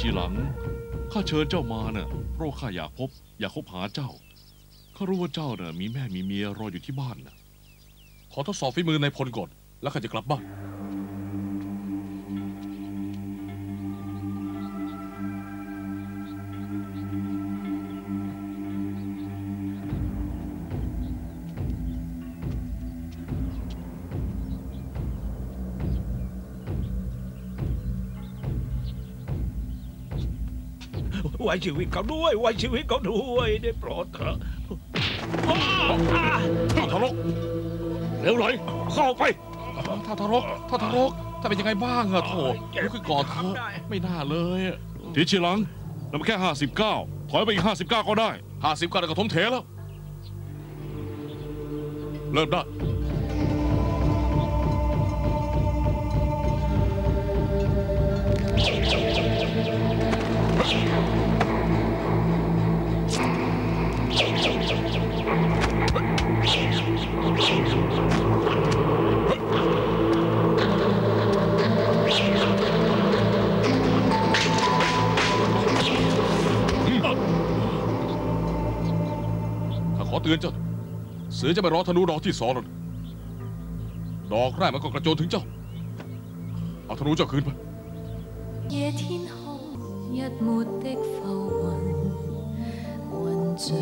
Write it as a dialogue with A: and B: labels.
A: จีหลัง ข้าเชิญเจ้ามาเน่ะเพราะข้าอยากพบ อยากคบหาเจ้า ข้ารู้ว่าเจ้าเน่ะมีแม่มีเมียรออยู่ที่บ้านน่ะ
B: ขอทดสอบฝีมือในพลก่อนแล้วข้าจะกลับบ้าน
C: ไว้ชีวิตเขาด้วย ไว้ชีวิตเขาด้วยได้โปรดเถอะอ้าว
B: ท่าทารก
C: เร็วเลยเข้าไป
B: ท่าทารกท่าทารกถ้าเป็นยังไงบ้างอะโถลุกขึ้นก่อนเถอะไม่น่าเลยอะ
A: ทีชีหลังเรามาแค่ห้าสิบเก้าถอยไปอีกห้าสิบเก้าก็ได้
B: ห้าสิบก็ได้ก็ทมเทแล้ว เริ่มได้ ข้าขอเตือนเจ้า เสือจะไปรอธนูดอกที่สองแล้วดอกแรกมันก็กระโจนถึงเจ้า เอาธนูเจ้าคืนไป
D: เยทินห 一抹的浮云，云聚